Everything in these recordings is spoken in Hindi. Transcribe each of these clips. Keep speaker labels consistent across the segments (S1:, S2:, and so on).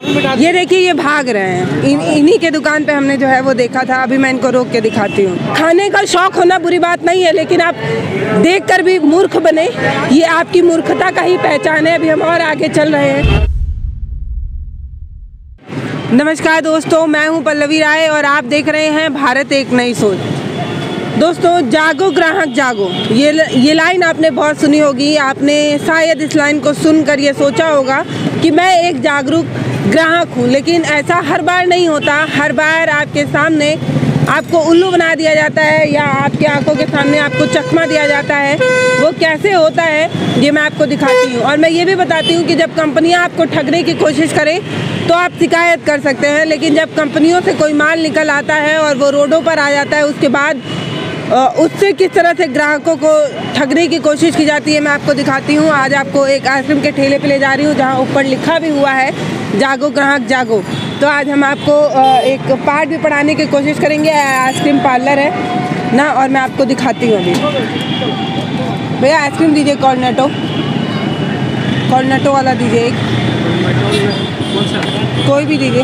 S1: ये देखिए, ये भाग रहे हैं। इन, इन्हीं के दुकान पे हमने जो है वो देखा था। अभी मैं इनको रोक के दिखाती हूँ। खाने का शौक होना बुरी बात नहीं है, लेकिन आप देख कर भी मूर्ख बने। ये आपकी मूर्खता का ही पहचान है। अभी हम और आगे चल रहे हैं। नमस्कार दोस्तों, मैं हूँ पल्लवी राय और आप देख रहे हैं भारत एक नई सोच। दोस्तों, जागो ग्राहक, जागो। ये ये लाइन आपने बहुत सुनी होगी। आपने शायद इस लाइन को सुनकर ये सोचा होगा कि मैं एक जागरूक ग्राहक हूँ, लेकिन ऐसा हर बार नहीं होता। हर बार आपके सामने आपको उल्लू बना दिया जाता है या आपके आँखों के सामने आपको चकमा दिया जाता है। वो कैसे होता है, ये मैं आपको दिखाती हूँ। और मैं ये भी बताती हूँ कि जब कंपनियाँ आपको ठगने की कोशिश करें तो आप शिकायत कर सकते हैं, लेकिन जब कंपनियों से कोई माल निकल आता है और वो रोडों पर आ जाता है, उसके बाद उससे किस तरह से ग्राहकों को ठगने की कोशिश की जाती है, मैं आपको दिखाती हूँ। आज आपको एक आइसक्रीम के ठेले पे ले जा रही हूँ, जहाँ ऊपर लिखा भी हुआ है जागो ग्राहक जागो। तो आज हम आपको एक पार्ट भी पढ़ाने की कोशिश करेंगे। आइसक्रीम पार्लर है। ना और मैं आपको दिखाती हूँ अभी। भैया आइसक्रीम दीजिए कॉर्नेटो कॉर्नेटो वाला दीजिए एक। कोई भी दीजिए।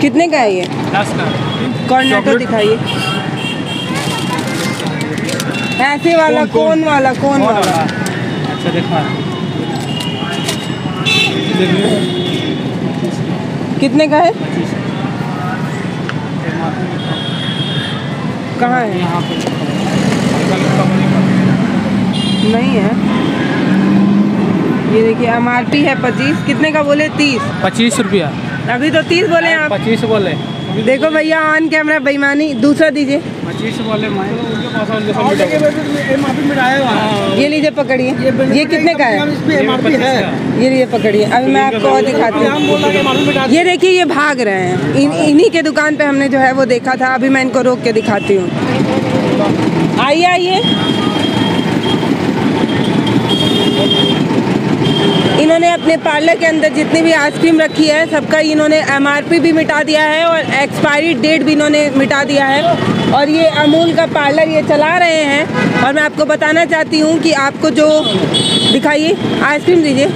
S1: कितने का है ये? कॉर्नेटो दिखाइए। ऐसे वाला
S2: कौन-
S1: वाला कौन वाला?
S2: अच्छा देखा।
S1: कितने का है? कहाँ है?
S2: यहाँ पे
S1: नहीं है। ये देखिए एम आर पी है पच्चीस। कितने का बोले? तीस।
S2: पच्चीस रुपया।
S1: अभी तो तीस बोले आप।
S2: पच्चीस बोले।
S1: देखो भैया ऑन कैमरा बेईमानी। दूसरा दीजिए। ये लीजिए, पकड़िए। ये कितने का है?
S2: ये
S1: लीजिए, पकड़िए। अभी मैं आपको और दिखाती हूँ। ये देखिए, ये भाग रहे हैं। इन, इन्हीं के दुकान पे हमने जो है वो देखा था। अभी मैं इनको रोक के दिखाती हूँ। आइए आइए। इन्होंने अपने पार्लर के अंदर जितनी भी आइसक्रीम रखी है, सबका इन्होंने एमआरपी भी मिटा दिया है और एक्सपायरी डेट भी इन्होंने मिटा दिया है। और ये अमूल का पार्लर ये चला रहे हैं और मैं आपको बताना चाहती हूँ कि आपको जो दिखाइए, आइसक्रीम दीजिए।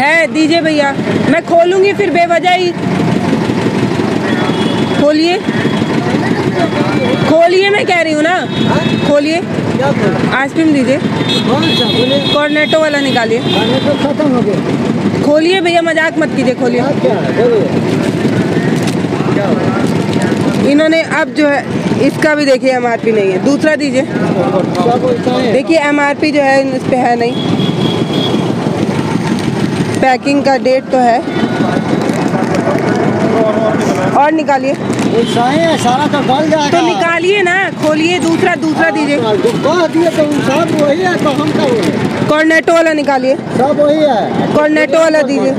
S1: है, दीजिए भैया। मैं खोलूँगी, फिर बेवजह ही। खोलिए। खोलिए, मैं कह रही हूँ ना। खोलिए। आइसक्रीम दीजिए। कॉर्नेटो वाला निकालिए।
S3: खत्म हो गया।
S1: खोलिए भैया मज़ाक मत कीजिए खोलिए। इन्होंने अब जो है इसका भी देखिए एमआरपी नहीं है। दूसरा दीजिए। देखिए एमआरपी जो है इस पर है नहीं। पैकिंग का डेट तो है। और निकालिए।
S3: है, सारा तो गल जाएगा
S1: तो निकालिए ना खोलिए दूसरा दूसरा दीजिए।
S3: तो तो सब वही है तो हम
S1: कॉर्नेटो वाला निकालिए।
S3: सब वही है।
S1: कॉर्नेटो वाला दीजिए।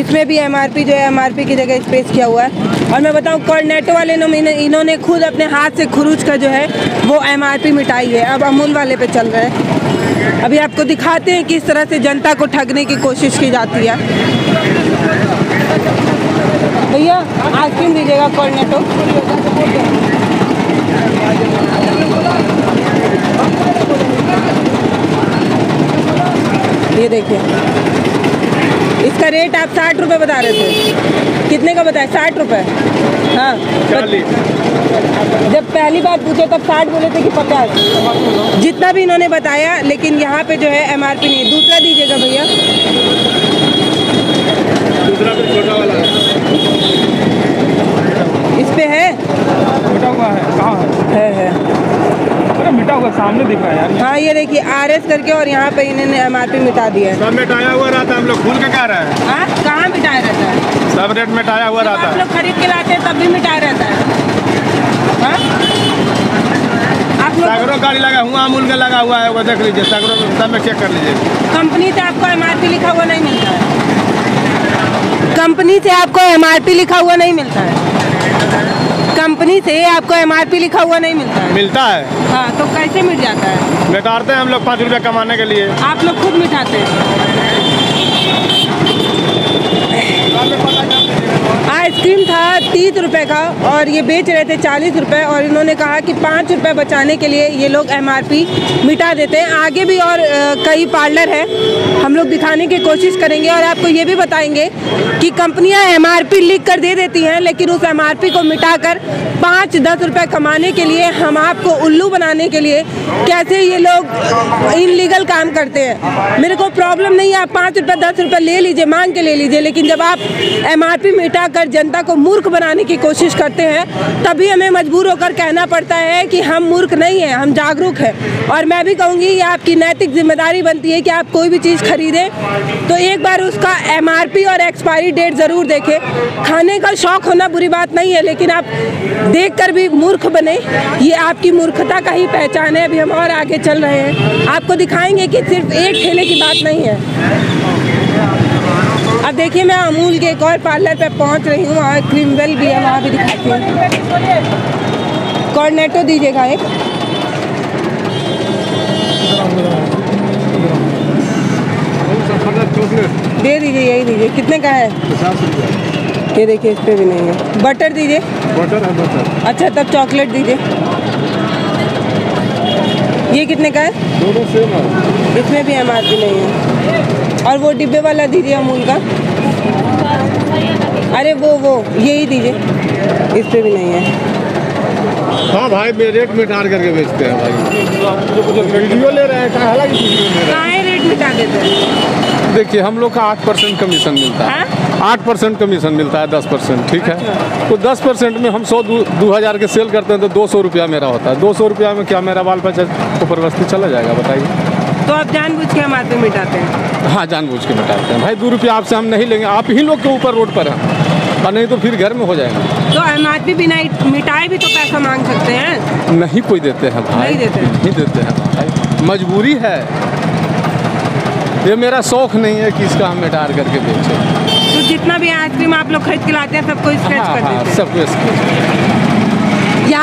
S1: इसमें भी एमआरपी जो है एमआरपी की जगह स्पेस किया हुआ है। और मैं बताऊँ कॉर्नेटो वाले नो- इन्होंने खुद अपने हाथ से खुरूज का जो है वो एमआरपी मिटाई है। अब अमूल वाले पे चल रहे हैं। अभी आपको दिखाते हैं किस तरह से जनता को ठगने की कोशिश की जाती है। आइसक्रीम दीजिएगा कॉर्नेटो ये देखिए। इसका रेट आप साठ रुपये बता रहे थे। कितने का बताया? साठ रुपये हाँ जब पहली बार पूछे तब साठ बोले थे कि पचास। जितना भी इन्होंने बताया लेकिन यहाँ पे जो है एमआरपी नहीं है। दूसरा दीजिएगा भैया।
S2: दूसरा छोटा वाला है
S1: इस पे है
S2: मिटा हुआ है कहाँ है
S1: है है
S2: अरे सामने दिख है यार
S1: हाँ ये देखिए आर एस करके और यहाँ पे इन्होंने एमआरपी मिटा दिया है।
S4: सब मिटाया हुआ रहता है हम लोग खुल के कह रहे हैं।
S1: हाँ कहाँ मिटाया रहता है?
S4: सब रेट मिटाया हुआ रहता है।
S1: लोग खरीद के लाते हैं तब भी मिटाया रहता है। हाँ? आप लोग
S4: गाड़ी लगा हुआ अमूल का लगा हुआ है वो देख लीजिए सैकड़ों सब में चेक कर लीजिए।
S1: कंपनी से आपको एमआरपी लिखा हुआ नहीं मिलता है। कंपनी से आपको एमआरपी लिखा हुआ नहीं मिलता है। कंपनी से आपको एमआरपी लिखा हुआ नहीं मिलता है।
S4: मिलता है।
S1: हाँ तो कैसे मिट जाता है?
S4: बेकारते हैं हम लोग पाँच रुपया कमाने के लिए।
S1: आप लोग खुद मिटाते हैं। आइसक्रीम था, तीस रुपए का और ये बेच रहे थे चालीस रुपए और इन्होंने कहा कि पाँच रुपए बचाने के लिए ये लोग एमआरपी मिटा देते हैं। आगे भी और कई पार्लर है। हम लोग दिखाने की कोशिश करेंगे और आपको ये भी बताएँगे कि कंपनियाँ एमआरपी लिख कर दे देती हैं, लेकिन उस एमआरपी को मिटाकर पाँच दस रुपए कमाने के लिए, हम आपको उल्लू बनाने के लिए कैसे ये लोग इनलीगल काम करते हैं। मेरे को प्रॉब्लम नहीं है, आप पाँच रुपये दस रुपये ले लीजिए, मांग के ले लीजिए, लेकिन जब आप एम मिटा कर जनता को मूर्ख बनाने की कोशिश करते हैं, तभी हमें मजबूर होकर कहना पड़ता है कि हम मूर्ख नहीं हैं, हम जागरूक हैं। और मैं भी कहूँगी, ये आपकी नैतिक ज़िम्मेदारी बनती है कि आप कोई भी चीज़ खरीदें। तो एक बार उसका एमआरपी और एक्सपायरी डेट ज़रूर देखें। खाने का शौक होना बुरी बात नहीं है, लेकिन आप देख कर भी मूर्ख बने। ये आपकी मूर्खता का ही पहचान है, अभी हम और आगे चल रहे हैं। आपको दिखाएँगे कि सिर्फ़ एक ठेले की बात नहीं है। अब देखिए मैं अमूल के एक और पार्लर पे पहुँच रही हूँ और क्रीमवेल भी है वहाँ भी दिखाती हूँ। कॉर्नेटो दीजिएगा एक। दे दीजिए यही दीजिए। कितने का है? ये देखिए इस पे भी नहीं है। बटर दीजिए।
S4: बटर है बटर
S1: अच्छा तब चॉकलेट दीजिए। ये कितने का है?
S4: दोनों सेम है।
S1: इसमें भी एम नहीं है। और वो डिब्बे वाला दीजिए अमूल का। अरे वो वो यही दीजिए। इस पे भी नहीं है।
S4: हाँ भाई मैं रेट मिटार करके बेचते हैं भाई। वीडियो ले रहे हैं हालाँकि
S1: है रेट मिटा देते हैं?
S4: हैं देखिए हम लोग का आठ परसेंट कमीशन मिलता है। आठ परसेंट कमीशन मिलता है दस परसेंट ठीक है? तो दस परसेंट में हम सौ दो दो हज़ार के सेल करते हैं तो दो सौ रुपया मेरा होता है। दो सौ रुपया में क्या मेरा बाल बचत ऊपर वस्ती चला जाएगा बताइए।
S1: तो आप जानबूझ के हम आते मिटाते हैं।
S4: हाँ जानबूझ के मिटाते हैं। भाई दो रुपया आपसे हम नहीं लेंगे। आप ही लोग के ऊपर रोड पर हैं। और नहीं तो फिर घर में हो जाएगा।
S1: तो हम आदमी बिना मिटाए भी तो पैसा मांग सकते हैं।
S4: नहीं कोई देते हैं भाई।
S1: नहीं देते?
S4: नहीं देते हैं भाई। मजबूरी है। ये मेरा शौक नहीं है कि इसका हम मिटार करके बेचें।
S1: तो जितना भी आइसक्रीम आप लोग खरीद के लाते हैं सबको स्क्रैच
S4: हाँ
S1: कर
S4: हाँ
S1: देते
S4: सब कुछ
S1: हैं।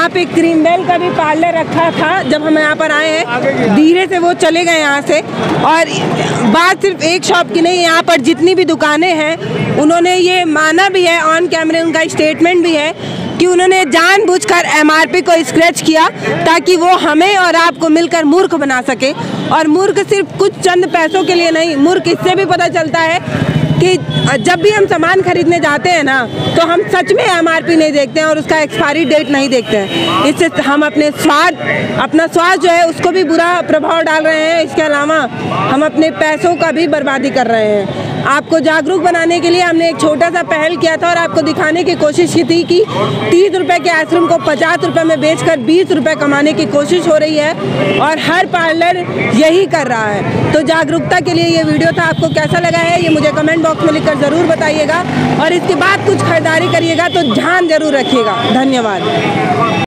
S1: यहाँ पे क्रीमबेल का भी पार्लर रखा था जब हम यहाँ पर आए हैं। धीरे से वो चले गए यहाँ से। और बात सिर्फ़ एक शॉप की नहीं, यहाँ पर जितनी भी दुकानें हैं, उन्होंने ये माना भी है ऑन कैमरे उनका स्टेटमेंट भी है कि उन्होंने जानबूझकर एमआरपी को स्क्रैच किया ताकि वो हमें और आपको मिलकर मूर्ख बना सके। और मूर्ख सिर्फ़ कुछ चंद पैसों के लिए नहीं, मूर्ख इससे भी पता चलता है कि जब भी हम सामान खरीदने जाते हैं ना तो हम सच में एमआरपी नहीं देखते हैं और उसका एक्सपायरी डेट नहीं देखते हैं। इससे हम अपने स्वाद, अपना स्वाद जो है, उसको भी बुरा प्रभाव डाल रहे हैं। इसके अलावा हम अपने पैसों का भी बर्बादी कर रहे हैं। आपको जागरूक बनाने के लिए हमने एक छोटा सा पहल किया था और आपको दिखाने की कोशिश की थी कि तीस रुपए के आइसक्रीम को पचास रुपए में बेचकर बीस रुपए कमाने की कोशिश हो रही है और हर पार्लर यही कर रहा है। तो जागरूकता के लिए ये वीडियो था। आपको कैसा लगा है ये मुझे कमेंट बॉक्स में लिखकर ज़रूर बताइएगा। और इसके बाद कुछ खरीदारी करिएगा तो ध्यान ज़रूर रखिएगा। धन्यवाद।